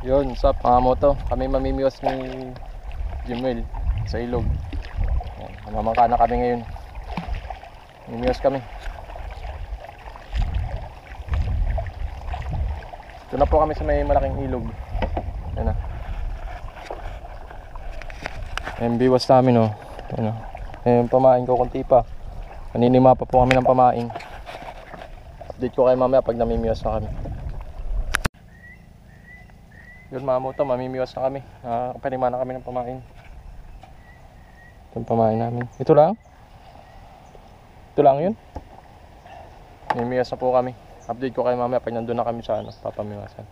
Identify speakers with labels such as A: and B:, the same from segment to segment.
A: Yun, sa mga moto. Kami mamimiwas ni Jimwell sa ilog. Mamangka na kami ngayon. Mamimiwas kami. Ito na po kami sa may malaking ilog. Yan na. Ayan, biwas namin oh. Ayan oh. Ayan, pamain ko konti pa. Naninima pa po kami ng pamain. Update ko kayo mamaya pag namimiwas na kami. Yun mga moto, mamimiwas na kami. Nakakapanima na kami ng pamain. Itong pamain namin. Ito lang? Ito lang yun? Mamimiwas na po kami. Update ko kayo mamaya pag nandun na kami sa ano, papamiwasan.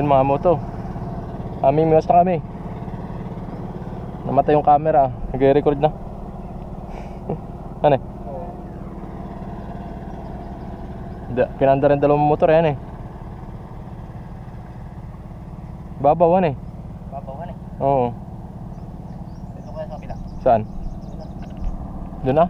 A: Yun mga moto. Mamimiwas na kami. Namatay yung camera. Nag-record na. ano eh? Da, pinanda rin dalawang motor yan eh. Babawan eh.
B: Babawan eh.
A: Oo.
B: Ito kaya sa kabila.
A: Saan? Doon na?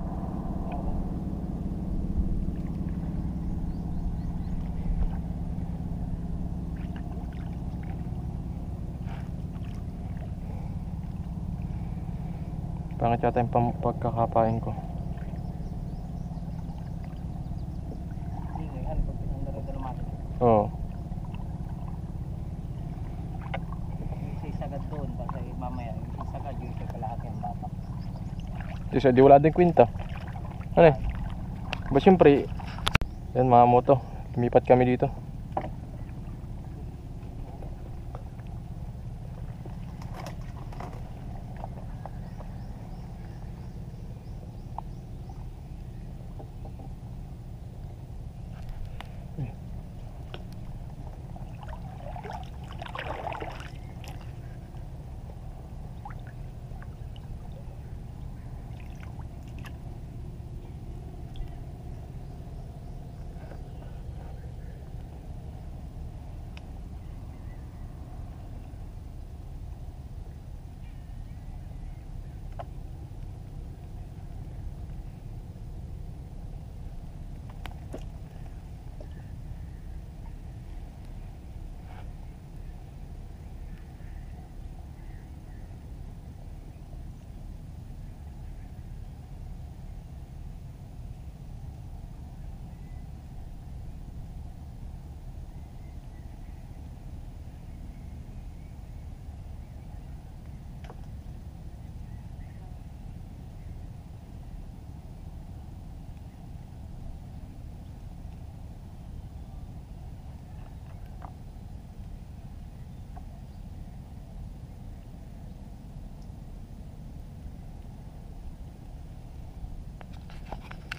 A: Pangit yata yung pagkakapain ko.
B: Ingay, ano pag pinandaro ka naman.
A: Oo.
B: Yung isa sagad doon, kasi mamaya, yung isa sagad, yung isa kalahati ang bata.
A: Di siya, di wala din kwenta. Ano eh? Ba siyempre, yan mga moto. Lumipat kami dito.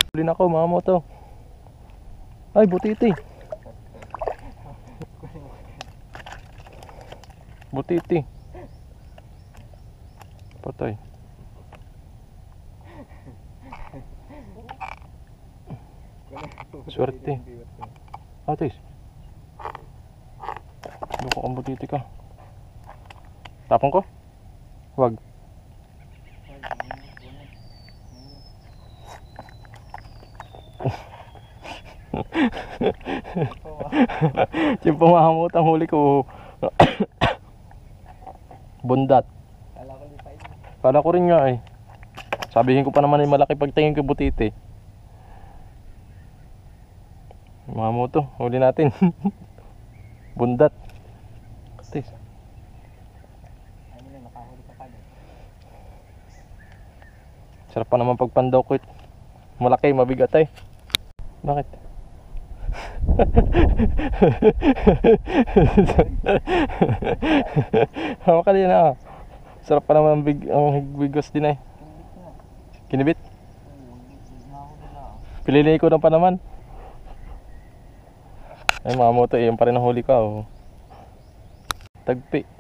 A: Huli na ako mga moto. Ay, butiti. Butiti. Patay. Swerte. Atis. Loko ang butiti ka. Tapon ko? Wag. Yung pumahamot ang huli ko. Bundat.
B: Kala ko yung
A: rin nga eh. Sabihin ko pa naman ay malaki pagtingin ko butiti. Mga huli natin. Bundat. Tis. Sarap pa naman pagpandaw ko. Malaki, mabigat eh. Bakit? Hawa ka din ah. Sarap pa naman ang, big, ang bigos din eh. Kinibit? Pilili ko na pa naman. Ay mga moto, eh, yung pa rin ang huli ko. Oh. Tagpi.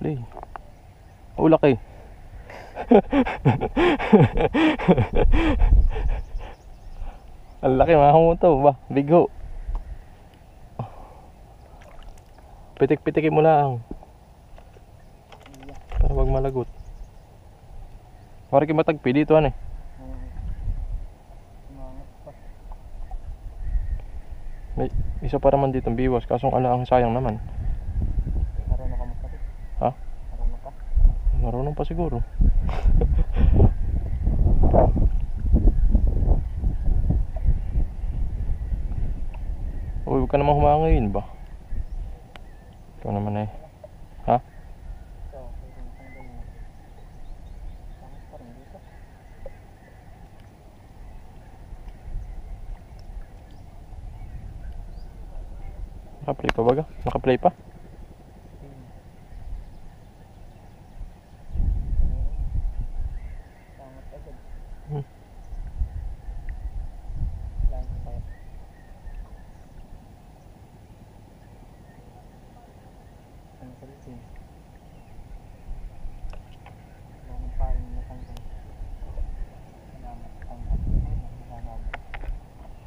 A: Hindi. Oh, laki. Ang laki mga kumuto ba? Bigho. Pitik-pitikin mo lang. Para wag malagot. Para kayo matagpi dito ano eh. May isa para man dito biwas. Kasong ala ang sayang naman.
B: Marunong ka magkabit.
A: Ha?
B: Marunong ka.
A: Marunong pa siguro. Uy, huwag ka naman humangayin ba? Ikaw naman eh.
B: Dito.
A: Naka-play pa baga? Naka-play pa?
B: Pangit agad.
A: Hmm.
B: Lang pa. Ang salisi. Lang pa rin natanggal. Salamat. Tanggal. Salamat.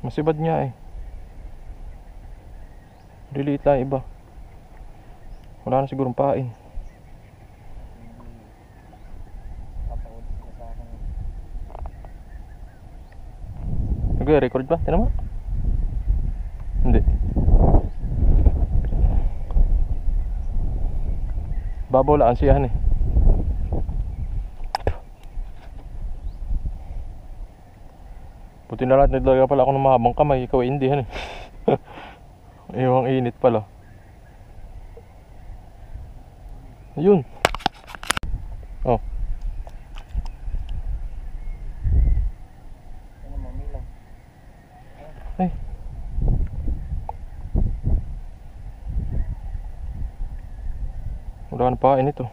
A: Masibad niya eh. Liliit lang iba. Wala na sigurong pain. Nag-record ba? Tinan mo? Hindi. Babaw laan siya eh. Buti na lahat naglaga pala ako ng mahabang kamay. Ikaw ay hindi han eh. Iyong init pala. Ayun. Oh. Ay. Wala na pain ito.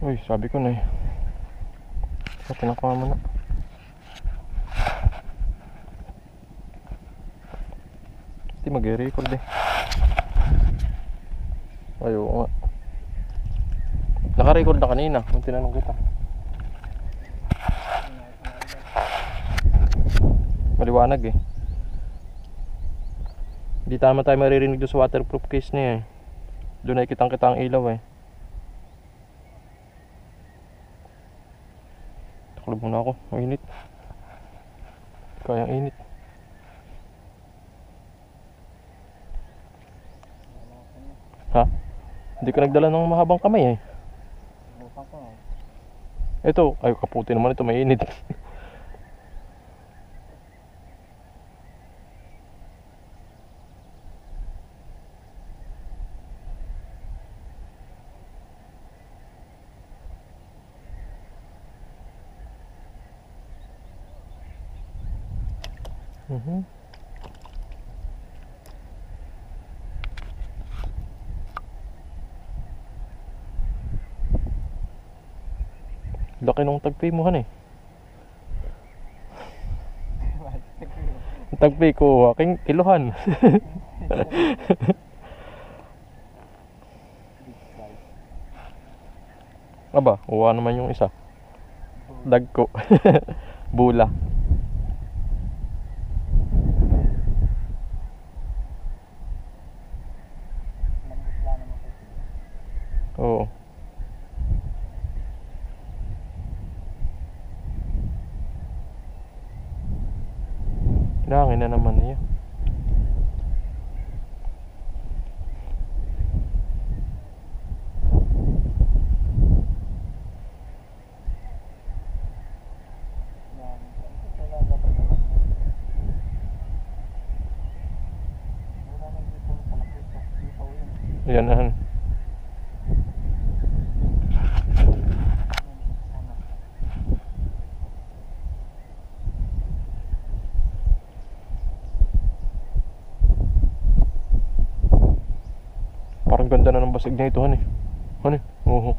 A: Uy, sabi ko na eh. Sa pinakuha mo na. Hindi mag-record eh. Ayaw nga. Naka-record na kanina. Nung tinanong kita. Maliwanag eh. Hindi tama tayo maririnig doon sa waterproof case niya eh. Doon ay kitang kita ang ilaw eh. Taklob muna ako. Ang init. Kaya ang init. Ha? Hindi ka nagdala ng mahabang kamay eh.
B: Nga.
A: Ito, ay kaputi naman ito, mainit. Mhm. Laki nung tagpi mo han eh. Tagpi ko, aking kiluhan. Aba, uwa naman yung isa. Dag ko. Bula.
B: Lambot lang naman ko.
A: Oo. Langin na naman niya. pasig na ito, hani. Hani, eh. oo.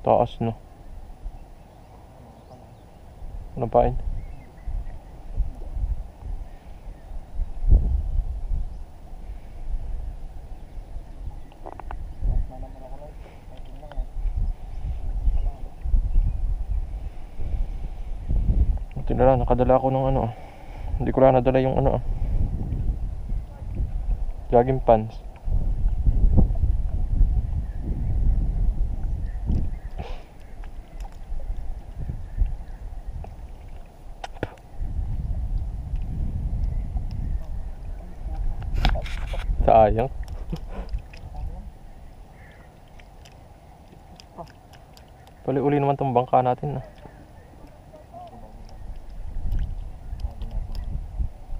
A: Taas na. Napain. Buti na lang, nakadala ako ng ano. Ah. Hindi ko lang nadala yung ano ah. Jogging pants. Sayang. Pali-uli naman tong bangka natin. Ah.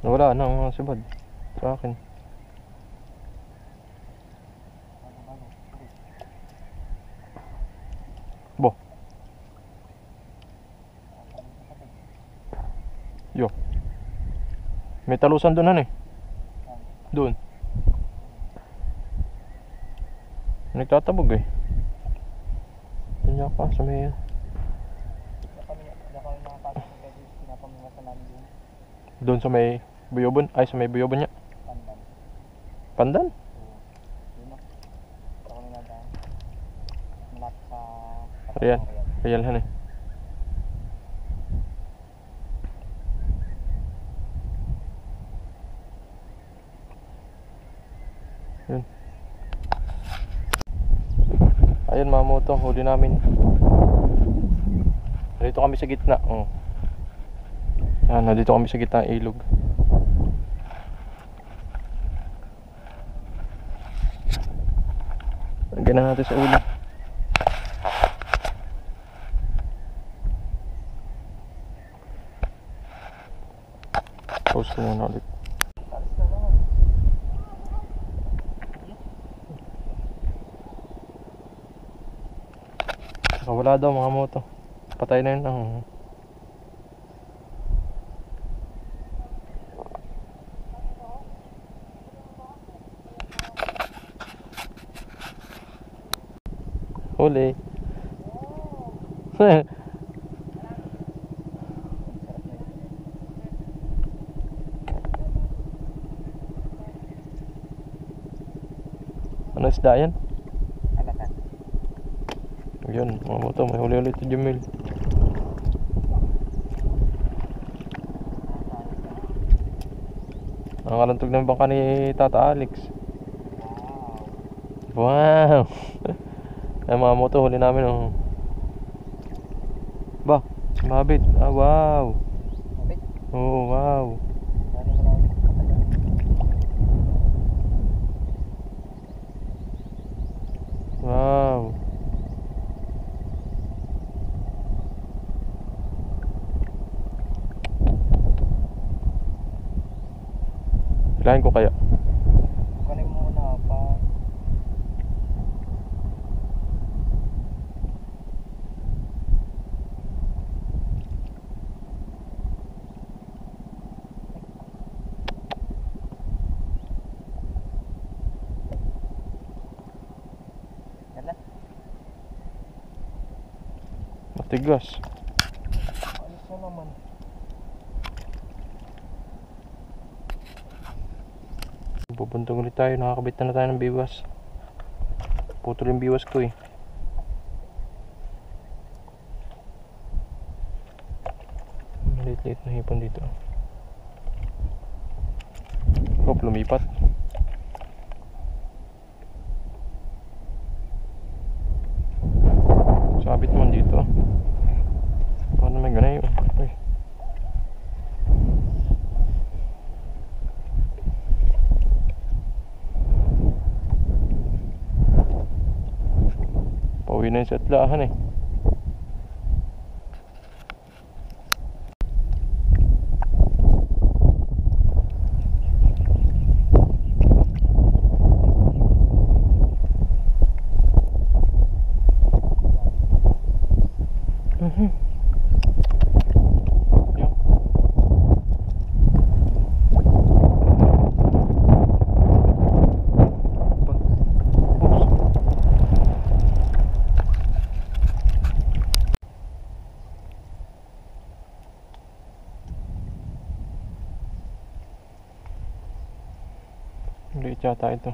A: Nawala na ang sibad sa akin. May talusan doon ano eh. Doon. Nagtatabog eh. Ganyan pa sa may... Doon sa may buyobon. Ay, sa may buyobon niya. Pandan? Ayan. Kayalhan eh. Yun. Ayun mga moto, huli namin. Dito kami sa gitna. Oh. Yan, nandito kami sa gitna ng ilog. Lagyan na natin sa ulo. Post muna ulit. Wala daw mga moto. Patay na yun ang Huli. ano isda yan? Yun, mga moto, may huli ulit si Jamil. Ang kalantog ng bangka ni Tata Alex.
B: Wow.
A: Wow! Ay mga moto, huli namin oh. Ba, mabit. Ah, wow.
B: Mabit.
A: Oo, wow.
B: Mo lang.
A: Wow. Ko kaya.
B: Kunin mo muna pa.
A: Matigas.
B: Alis na naman.
A: Pupuntong ulit tayo. Nakakabit na, na tayo ng biwas. Putol yung biwas ko eh. Maliit-liit na hipon dito. Hop, lumipat. Sabit man dito. Paano may ganay? Uy. Pauwi na yung yata ito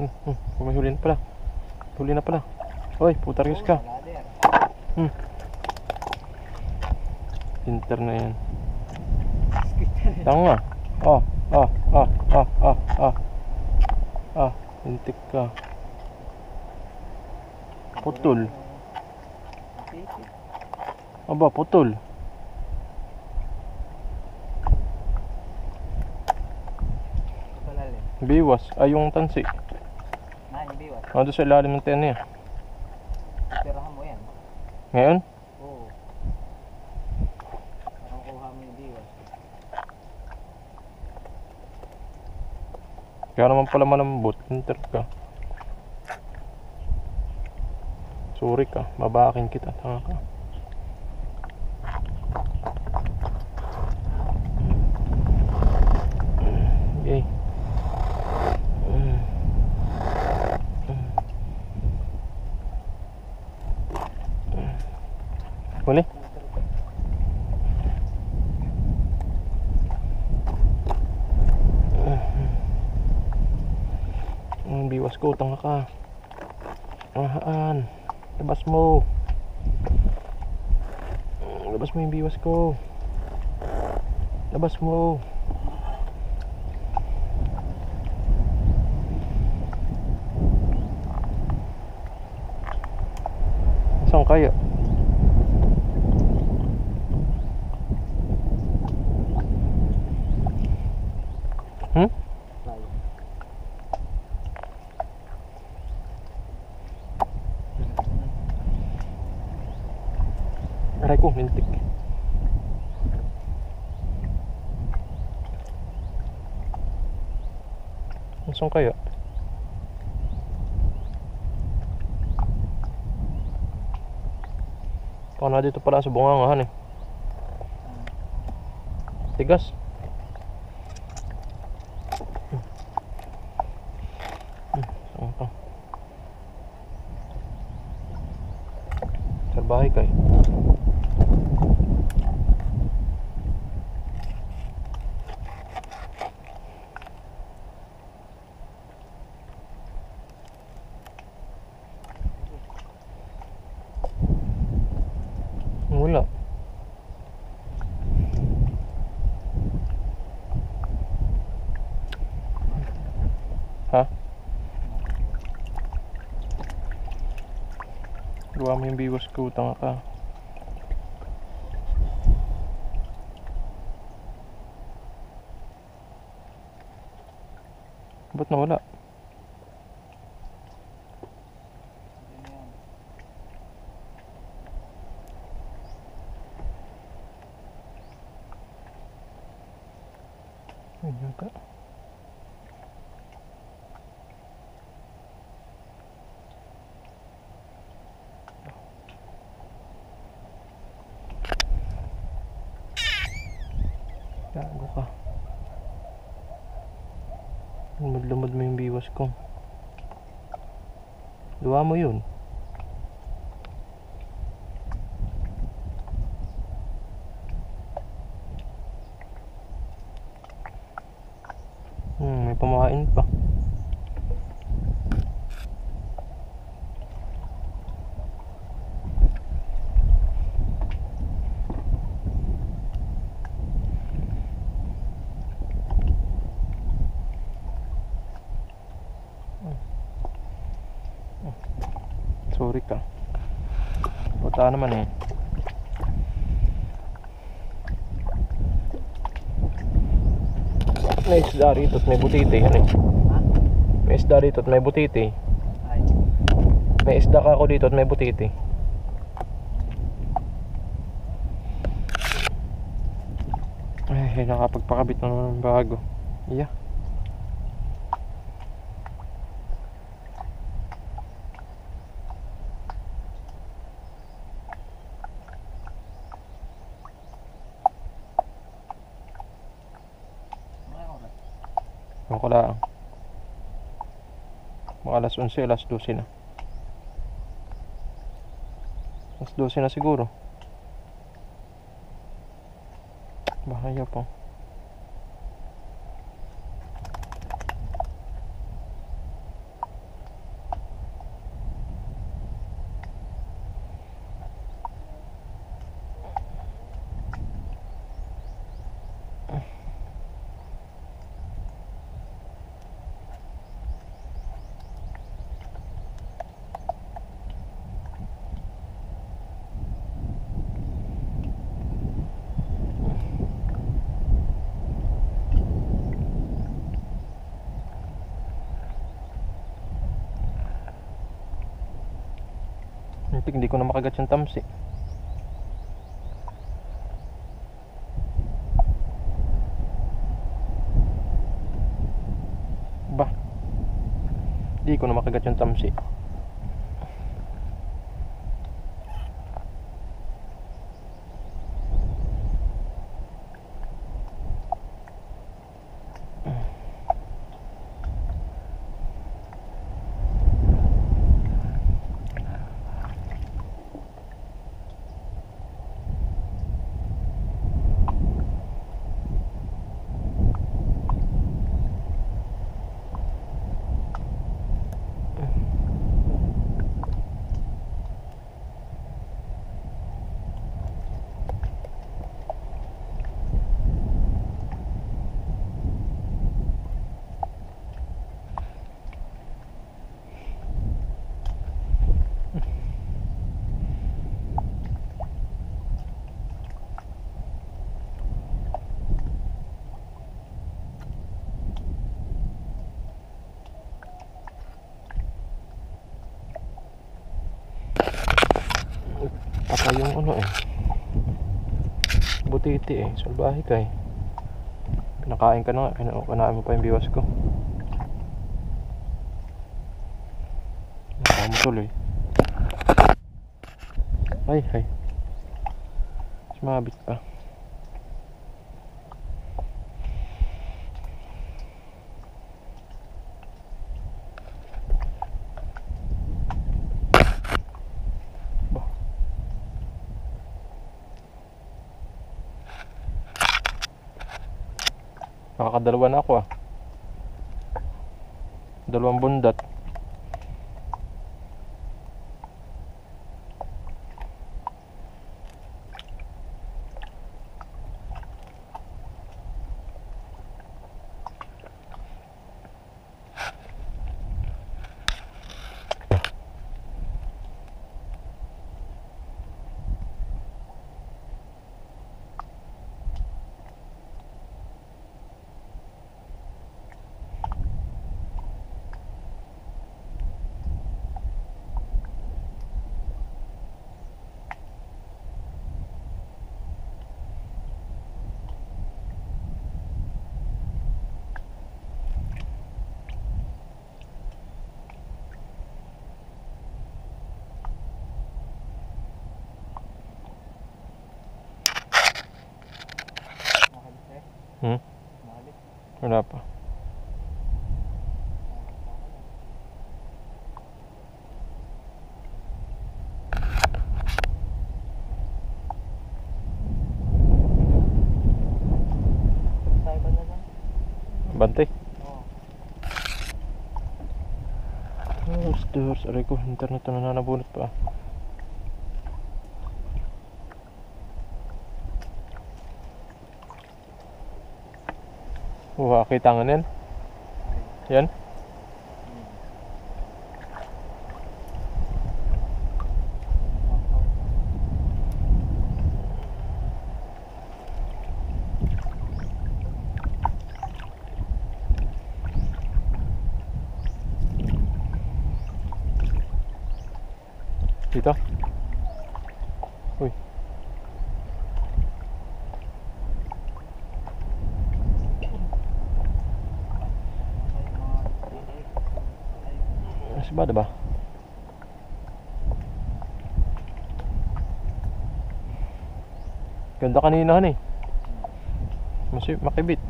A: Hmm, hmm, hmm. huli na pala. Huli na pala. Hoy, putar ka. Inter na yan. Tanga. Ah, ah, ah, ah, ah, ah. Ah, intik ka. Putol. Aba, putol. Biwas. Ay, yung tansi.
B: Yung biwas.
A: Ando sa ilalim ng tena niya.
B: Tirahan mo yan.
A: Ngayon?
B: Oo. Parang kuha mo yung biwas.
A: Kaya naman pala malambot. Inter ka. Sorry ka. Mabakin kita. Tanga ka. Okay. Huli? Ang biwas ko, tanga ka. Ahaan. Labas mo. Labas mo yung biwas ko. Labas mo. Saan kaya? Hmm?
B: Tayo.
A: Aray ko, mintik. Saan kaya? Baka na dito pala sa bungangahan eh. Tigas. Hmm, Saan ka? Salbahe ka eh. Wala. Ha? Luwa mo yung tanga ka. Ba't nawala?
B: Yun yan.
A: Ayun ka. Gago ka. Lumad-lumad mo yung biwas ko. Luwa mo yun. Hmm, may pamahain pa. Sorry ka. Puta naman eh. May isda rito at may butiti. Ano eh?
B: Ha?
A: May isda rito at may butiti.
B: Ay.
A: May isda ka ako dito at may butiti. Ay, nakapagpakabit na naman bago. Yeah.
B: Mga
A: alas 11, alas 12 na. Alas 12 na siguro. Bahaya pa. Hindi ko na makagat yung tamsi. Ba? Hindi ko na makagat yung tamsi. Patay yung ano eh. Butiti eh. Salbahe ka eh. Pinakain ka na nga. Kina- Kinain mo pa yung biwas ko. Nakama tuloy. Ay, ay. Sumabit pa. Nakakadalawa na ako ah. Dalawang bundat.
B: Nakalit eh.
A: Hmm?
B: Nakalit.
A: Wala pa.
B: Sa iba na lang.
A: Bante.
B: Oo.
A: Oh, stairs. Aray ko, internet na nanabunot pa. Wah, kita nga yan. Yan. Dito. Uy.
B: Ay, mga ay, ay,
A: Si Bada ba? Ganda kanina han eh. Masi makibit.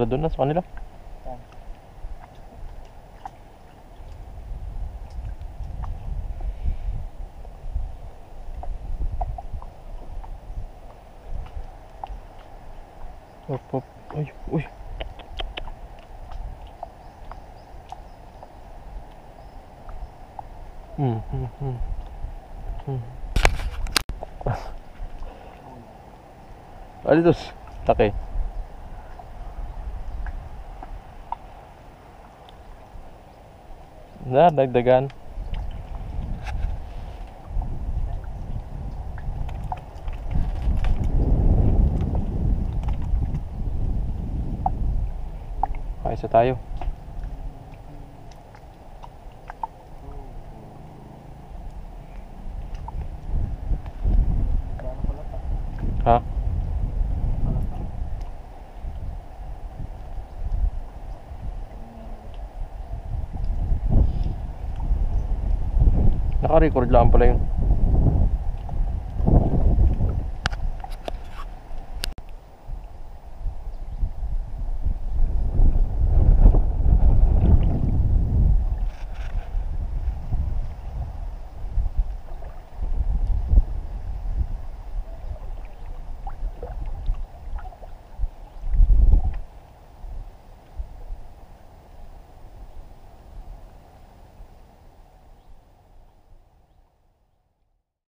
A: Tara doon na sa kanila. Op, op. Ay, uy. Hmm, hmm, hmm. Hmm. Alitos. Laki. Dagdagan. Kaisa tayo.
B: Gano'n pala pa.
A: Ha?
B: Pala pa.
A: Naka-record lang pala yun.